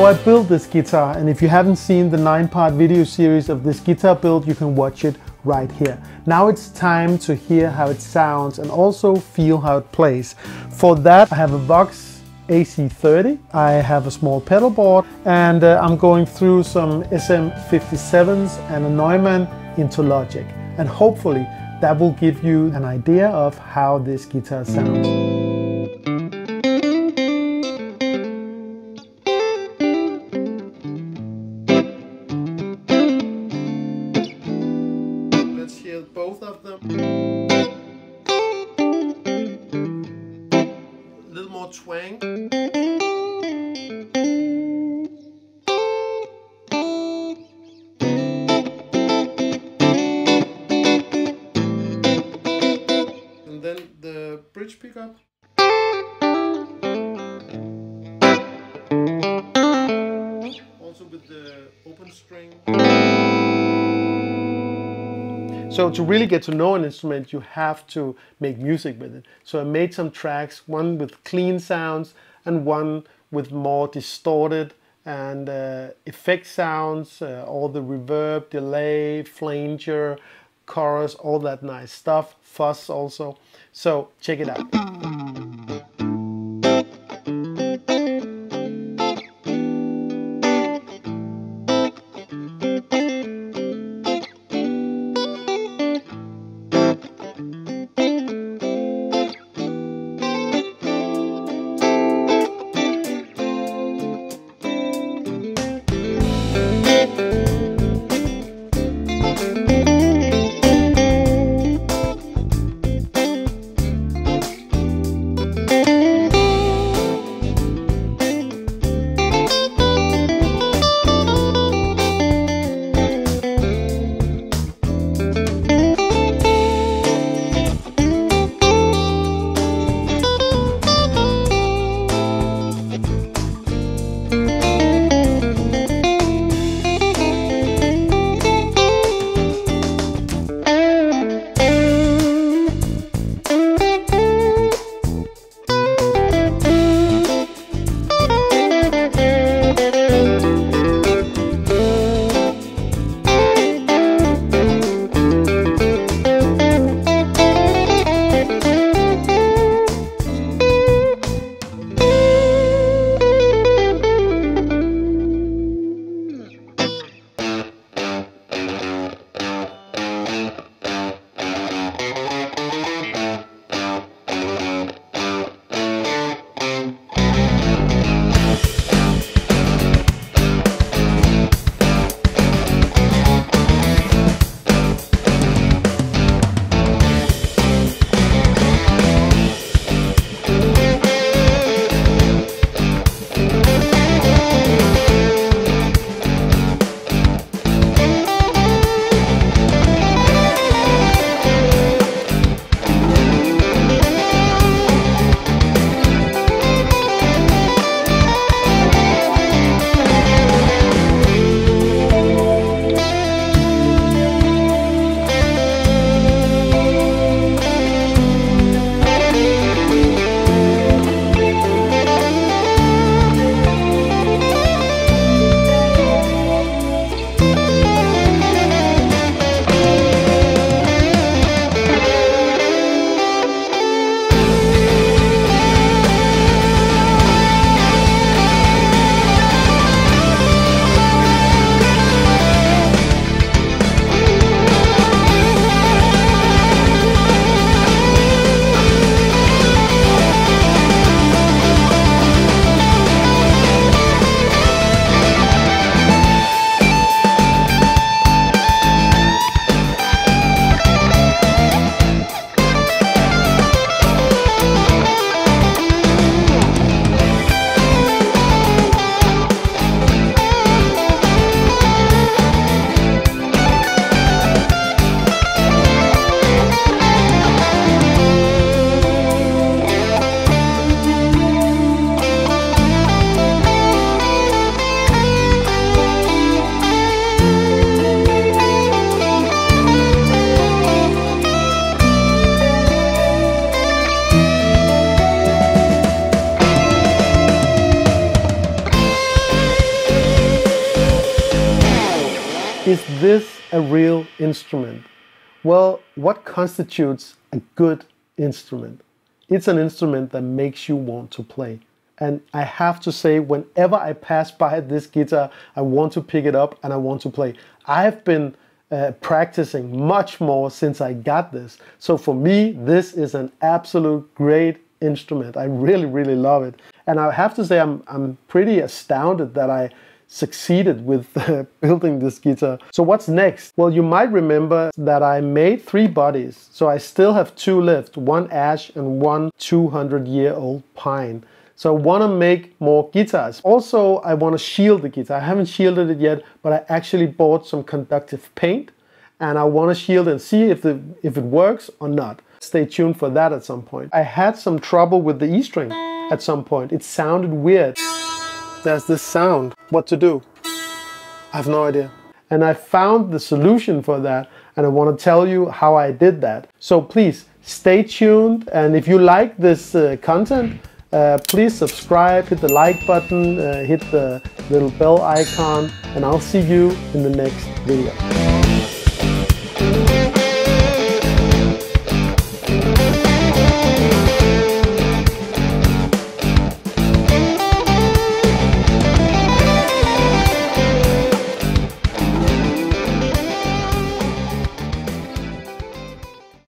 So I built this guitar and if you haven't seen the nine part video series of this guitar build, you can watch it right here. Now it's time to hear how it sounds and also feel how it plays. For that I have a Vox AC30, I have a small pedal board and uh, I'm going through some SM57s and a Neumann into Logic and hopefully that will give you an idea of how this guitar sounds. Twang. And then the bridge pickup. Also with the open string. So to really get to know an instrument, you have to make music with it. So I made some tracks, one with clean sounds and one with more distorted and uh, effect sounds, uh, all the reverb, delay, flanger, chorus, all that nice stuff, fuzz also. So check it out. Is this a real instrument? Well, what constitutes a good instrument? It's an instrument that makes you want to play. And I have to say, whenever I pass by this guitar, I want to pick it up and I want to play. I have been uh, practicing much more since I got this. So for me, this is an absolute great instrument. I really, really love it. And I have to say, I'm, I'm pretty astounded that I succeeded with building this guitar. So what's next? Well, you might remember that I made three bodies. So I still have two left, one ash and one 200 year old pine. So I want to make more guitars. Also, I want to shield the guitar. I haven't shielded it yet, but I actually bought some conductive paint and I want to shield and see if, the, if it works or not. Stay tuned for that at some point. I had some trouble with the E string at some point. It sounded weird. There's this sound. What to do? I have no idea. And I found the solution for that and I want to tell you how I did that. So please stay tuned and if you like this uh, content, uh, please subscribe, hit the like button, uh, hit the little bell icon, and I'll see you in the next video.